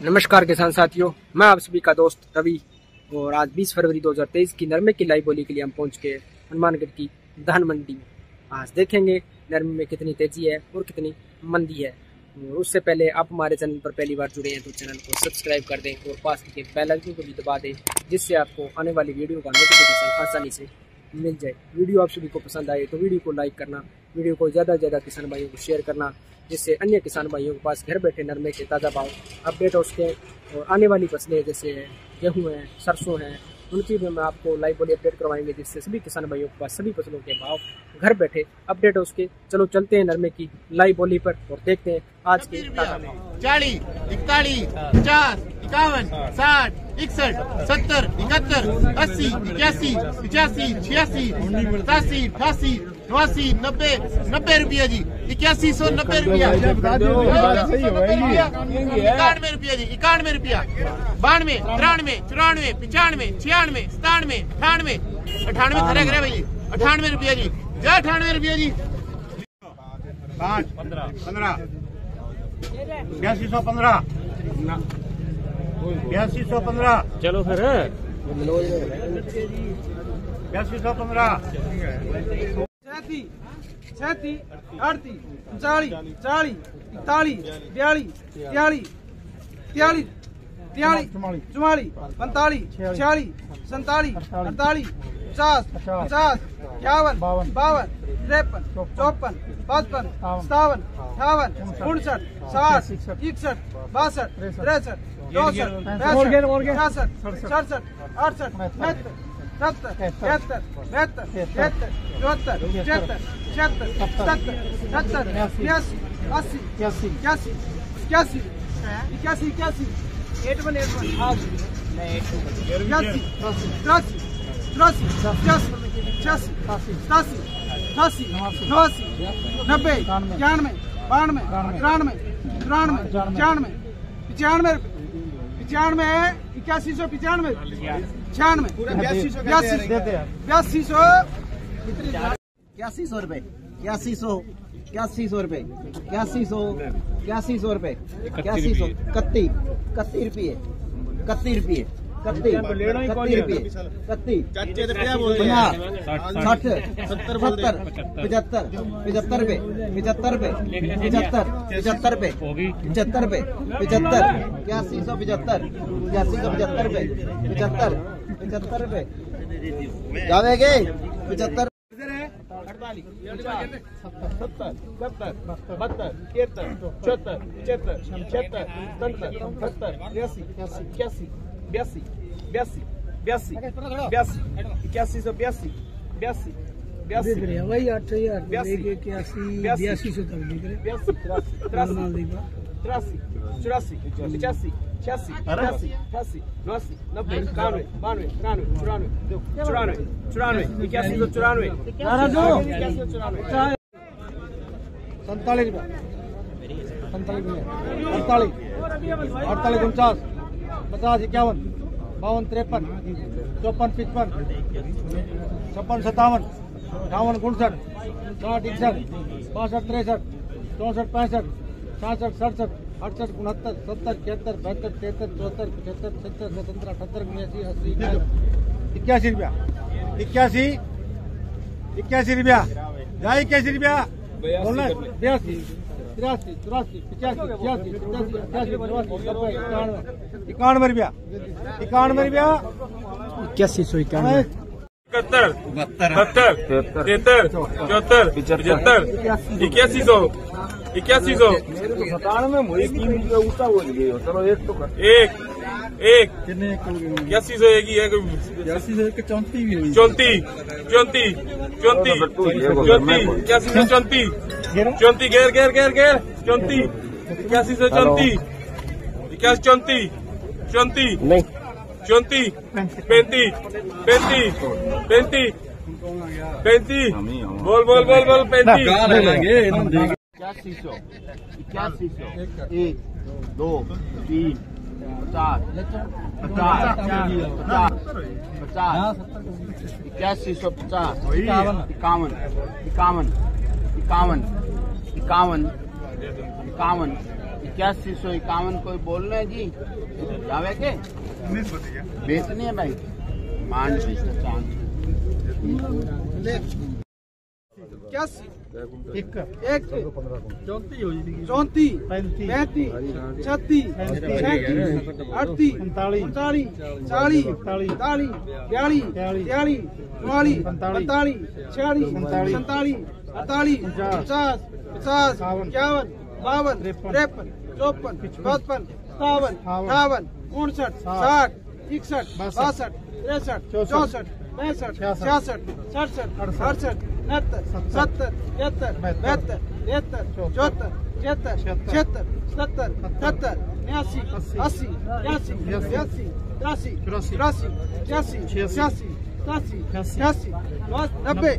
नमस्कार किसान साथियों, मैं आप सभी का दोस्त रवि और आज 20 फरवरी 2023 की नरमे की लाइव बोली के लिए हम पहुँच गए हनुमानगढ़ की धान मंडी में। आज देखेंगे नरमे में कितनी तेज़ी है और कितनी मंदी है। और उससे पहले आप हमारे चैनल पर पहली बार जुड़े हैं तो चैनल को सब्सक्राइब कर दें और पास के बेल को भी दबा दें, जिससे आपको आने वाली वीडियो का नोटिफिकेशन आसानी से मिल जाए। वीडियो आप सभी को पसंद आए तो वीडियो को लाइक करना, वीडियो को ज़्यादा से ज़्यादा किसान भाइयों को शेयर करना, जिससे अन्य किसान भाइयों के पास घर बैठे नरमे के ताज़ा भाव अपडेट हो सके और आने वाली फ़सलें जैसे गेहूँ हैं, सरसों हैं, उनकी भी मैं आपको लाइव बोली अपडेट करवाएँगे, जिससे सभी किसान भाइयों के पास सभी फ़सलों के भाव, घर बैठे अपडेट हो उसके, चलो चलते हैं नरमे की लाइव बोली पर और देखते हैं आज के चालीस, इकतालीस, पचास, इक्यावन, साठ इकसठ सत्तर इकहत्तर अस्सी इक्यासी पिचासी छियासी सतासी अठासी नवासी नब्बे नब्बे रुपया जी। इक्यासी सौ नब्बे रुपया। इक्यानवे रुपया जी इक्यानवे रुपया। बानवे तिरानवे चौरानवे पिचानवे छियानवे सतानवे अठानवे। अठानवे खरा करे भाई। अठानवे रुपया जी। जय अठानवे रुपया जी। पाँच पंद्रह। बयासी सौ पंद्रह। बयासी सौ पंद्रह। चलो फिर। बयासी सौ पंद्रह। छत्तीस अड़तीस उनचालीस चालीस इकतालीस बयालीस तियालीस तियालीस तियालीस चुम्मालीस पैंतालीस छियालीस सैंतालीस अड़तालीस पचास पचास इक्यावन बावन तिरपन चौपन पचपन सतावन अठावन उनसठ साठ इकसठ बासठ तिरसठ पैंसठ छियासठ सड़सठ अड़सठ उनहत्तर सत्तर तिहत्तर बहत्तर तिहत्तर चौहत्तर पचहत्तर छिहत्तर सत्तर सत्तर बयासी अस्सी इक्यासी। इक्यासी इक्यासी इक्यासी एट वन एट वन। इक्यासी तिरासी चौरासी छियासी छियासी सतासी अठासी नवासी। नब्बे इक्यानवे। बानवे तिरानवे चौरानवे पचानवे पचानवे पचानवे इक्यासी सौ पचानवे। छियानवे। बयासी बयासी सौ। इक्यासी सौ रुपए इक्यासी सौ। इक्यासी सौ रुपए इक्यासी सौ। इक्यासी सौ रुपए इक्यासी सौ। कत्ती कत्ती रुपये कत्ती रुपये इकत्ती पचास साठ सत्तर सत्तर पचहत्तर पचहत्तर रुपये पचहत्तर रुपये पचहत्तर पचहत्तर रुपये पचहत्तर रुपये पचहत्तर इक्यासी सौ पचहत्तर इक्यासी सौ पचहत्तर रुपये पचहत्तर पचहत्तर रुपये जावेगे पचहत्तर अड़तालीस सत्तर सत्तर बहत्तर तिहत्तर चौहत्तर पचहत्तर छिहत्तर सत्तर सत्तर तिरासी इक्यासी बयासी बयासी बयासी बयासी इक्यासी सौ बयासी बयासी बयासी वही हज़ार बयासी सौ तक दिख रहे तिरासी तिरासी चौरासी पचासी छियासी अठासी अठासी नवासी नब्बे इक्यानवे बानवे तिरानवे चौरानवे चौरानवे चौरानवे इक्यासी सौ चौरानवे। इक्यासी सौ चौरानवे। सैंतालीस रुपया अड़तालीस अड़तालीस उनचास। पचास, इक्यावन, बावन, तिरपन, चौपन, पचपन, छप्पन, सत्तावन, अठावन, उनसठ, साठ, इकसठ, बासठ, तिरसठ, चौंसठ, पैंसठ छियासठ सड़सठ, अड़सठ, उनहत्तर, सत्तर, छिहत्तर, बहत्तर, तिहत्तर, चौहत्तर, पचहत्तर सत्तर सतहत्तर, अठहत्तर, उन्यासी, अस्सी इक्यासी रुपया, इक्यासी इक्यासी रुपया, जाए इक्यासी रुपया। बयासी तिरासी चौरासी पचासी छियासी सतासी अठासी नवासी नब्बे इक्यानवे इक्यानवे रुपया इक्यानवे रुपया। इक्यासी सौ इक्यानवे। इकहत्तर बहत्तर। तिहत्तर। चौहत्तर पचहत्तर। इक्यासी सौ इक्यासी सौ। एक एक। इक्यासी सौ एक ही है चौंती चौंती। चौंती। चौंती। इक्यासी सौ चौंती। चौंती। घेर। घेर घेर घेर चौंती। इक्यासी सौ चौंती। इक्यासी चौंती। चौंती। चौंती। पैंतीस पैंतीस पैंतीस पैंतीस बोल बोल बोल बोल पैंतीस इक्यासी सौ इक्यासी सौ एक दो तीन पचास। पचास। पचास। पचास इक्यासी सौ पचास। इक्यावन। इक्यावन। इक्यावन। इक्यावन। इक्यावन। इक्यावन। इक्यासी सौ इक्यावन कोई बोल रहे हैं जी? जावे के? बेचनी है भाई। मान चाँद। इक्यासी चौंतीस पैंतीस। छत्तीस सैंतीस अड़तीस उनतालीस। चालीस इकतालीस बयालीस तियालीस चौवालीस पैंतालीस छियालीस सैंतालीस अड़तालीस पचास। पचास इक्यावन बावन तिरपन। चौपन पचपन। सत्तावन अठावन उनसठ साठ। इकसठ बासठ। तिरसठ चौसठ। पैंसठ छियासठ सड़सठ अड़सठ उनहत्तर सत्तर तिहत्तर बहत्तर तिहत्तर चौहत्तर छिहत्तर छिहत्तर सत्तर अठहत्तर न्यासी अस्सी इक्यासी बयासी तिरासी तिरासी छियासी सतासी छियासी नब्बे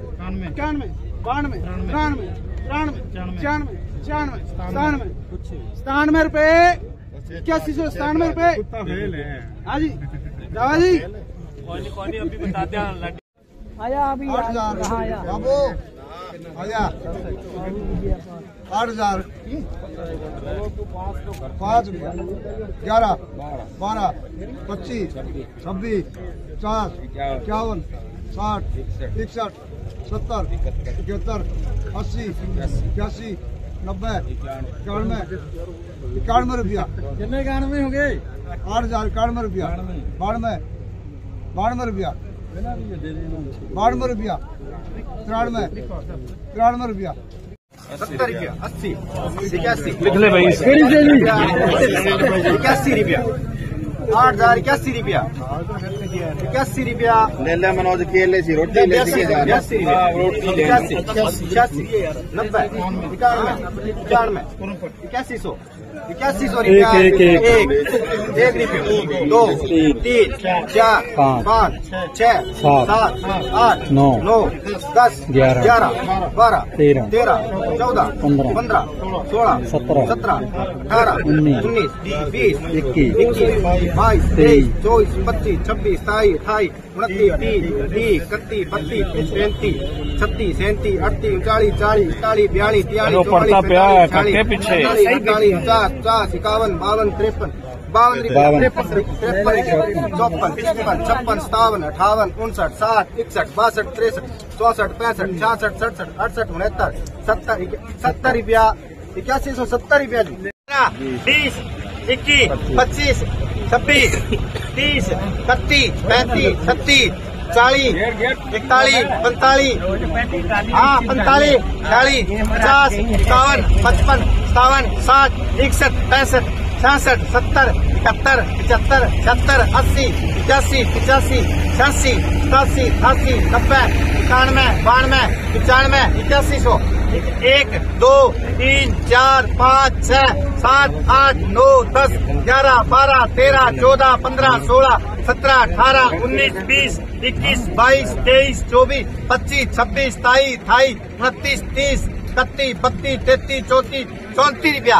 इक्यानवे बानवे तिरानवे तिरानवे छियानवे छियानवे सतानवे सतानवे रुपए इक्यासी सौ सतानवे रुपए। हाँ। जी। जावा जी। आया अभी आठ हज़ार। बाबू आया। आठ हज़ार। पाँच ग्यारह बारह पच्चीस छब्बीस पचास इक्यावन साठ इकसठ सत्तर इकहत्तर अस्सी इक्यासी नब्बे इक्यानवे इक्यानवे रुपया। कितने इक्यानवे हो गए? आठ हज़ार इक्यानवे रुपया। बानवे बानवे रुपया। बानवे रुपया। तिरानवे तिरानवे रुपया। सत्तर रुपया अस्सी। इक्यासी। लिख ले भाई इक्यासी रुपया। आठ हज़ार इक्यासी रुपया। इक्यासी रुपया। ले ले मनोज खेल सी रोटी ले इक्यासी इक्यासी छियासी नब्बे इक्यानवे इक्यानवे इक्यासी सौ इक्यासी सौ रुपया। एक एक एक। रुपया। दो तीन चार पाँच छह सात आठ नौ नौ दस ग्यारह ग्यारह बारह तेरह तेरह चौदह पंद्रह पंद्रह सोलह सत्रह सत्रह अठारह उन्नीस उन्नीस बीस इक्कीस इक्कीस बाईस तेईस चौबीस पच्चीस छब्बीस सताईस अट्ठाईस उनतीस तीस तीस इकतीस बत्तीस पैंतीस छत्तीस सैंतीस अड़तीस उनचालीस चालीस इकतालीस बयालीस तियालीस पीछे। अड़तालीस पचास पचास इक्यावन बावन तिरपन बावन तिरपन तिरपन चौपन पचपन छप्पन सतावन अठावन उनसठ साठ इकसठ बासठ तिरसठ चौसठ पैंसठ छियासठ सड़सठ अड़सठ उनहत्तर सत्तर सत्तर रुपया इक्यासी सौ सत्तर रुपया जी। बीस इक्कीस, पच्चीस, छब्बीस, तीस इकतीस पैंतीस, छत्तीस, चालीस, इकतालीस, पैंतालीस हाँ पैंतालीस चालीस पचास, इक्यावन, पचपन सतावन साठ, इकसठ, पैंसठ, छियासठ, सत्तर, इकहत्तर, पचहत्तर, छिहत्तर, अस्सी, पचासी, पिचासी, छियासी, सतासी, अठासी, नब्बे, इक्यानवे, बानवे, पचानवे, इक्यासी सौ। एक, दो, तीन, चार, पाँच छह सात आठ नौ दस ग्यारह बारह तेरह चौदह पंद्रह सोलह सत्रह अठारह उन्नीस बीस इक्कीस बाईस तेईस चौबीस पच्चीस छब्बीस सताईस अठाईस उनतीस तीस इकतीस बत्तीस तैतीस चौंतीस चौंतीस रुपया।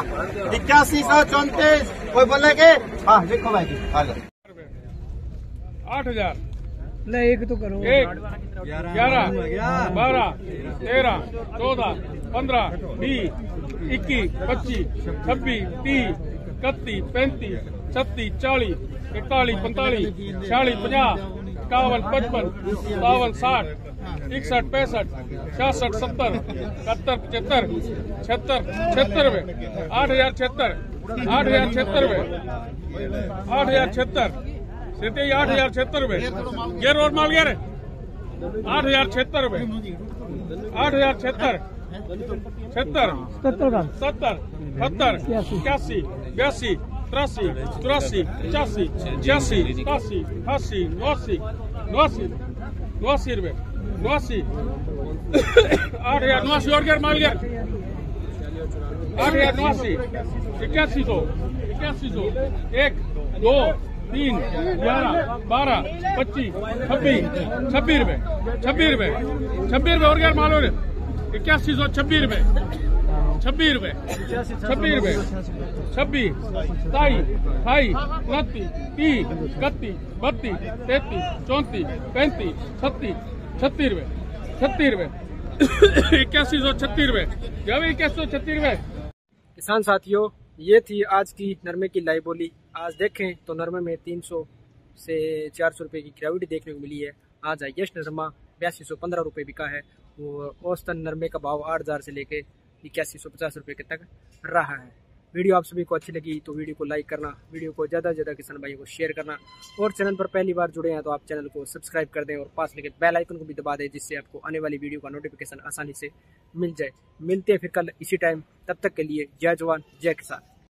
इक्यासी सौ चौंतीस। कोई बोलेगे? हाँ लिखो भाई आठ हज़ार। ले एक तो करो। एक ग्यारह बारह तेरह चौदह पंद्रह बीस इक्कीस पच्चीस छब्बीस तीस इकतीस पैंतीस छत्तीस चालीस इकतालीस पैंतालीस छियालीस पचास इक्यावन पचपन सतावन साठ इकसठ पैंसठ छियासठ सत्तर इकहत्तर पचहत्तर छिहत्तर छिहत्तर रुपये आठ हज़ार छिहत्तर आठ हज़ार छिहत्तर रुपये आठ हज़ार छिहत्तर। सीधे ही आठ हज़ार छिहत्तर रुपये गेर और माल गेर? आठ हज़ार छिहत्तर रुपये आठ हज़ार छिहत्तर। छिहत्तर। सत्तर सत्तर। सत्तर। इक्यासी। बयासी। तिरासी। चौरासी। पचासी। छियासी। सतासी। अठासी। नवासी। नवासी। नवासी रुपये नवासी। आठ हज़ार। नवासी और गेर माल गेर? आठ हज़ार नवासी। इक्यासी सौ। इक्यासी सौ। एक दो तीन, ग्यारह, बारह, पच्चीस, छब्बीस छब्बीस रुपए छब्बीस रुपए छब्बीस रुपए और क्या मालो रे इक्यासी सौ छब्बीस रुपए छब्बीस रुपए छब्बीस रुपए, छब्बीस, सताईस अठाईस उनतीस, तीस, इकतीस, बत्तीस, तैतीस, चौंतीस, पैंतीस, छत्तीस छत्तीस रुपए छत्तीस रुपए, इक्यासी सौ छत्तीस रुपए भाई इक्यासी सौ छत्तीस रुपए। किसान साथियों, ये थी आज की नरमे की लाइव बोली। आज देखें तो नरमे में 300 से 400 रुपए की गिरावट देखने को मिली है। आज हाइएस्ट नरमा बयासी सौ पंद्रह रुपये बिका है वो औसतन नरमे का भाव आठ हज़ार से लेके इक्यासी सौ पचास रुपये के तक रहा है। वीडियो आप सभी को अच्छी लगी तो वीडियो को लाइक करना, वीडियो को ज़्यादा से ज़्यादा किसान भाइयों को शेयर करना और चैनल पर पहली बार जुड़े हैं तो आप चैनल को सब्सक्राइब कर दें और पास लेके बेल आइकन को भी दबा दें जिससे आपको आने वाली वीडियो का नोटिफिकेशन आसानी से मिल जाए। मिलते हैं फिर कल इसी टाइम तब तक के लिए जय जवान, जय किसान।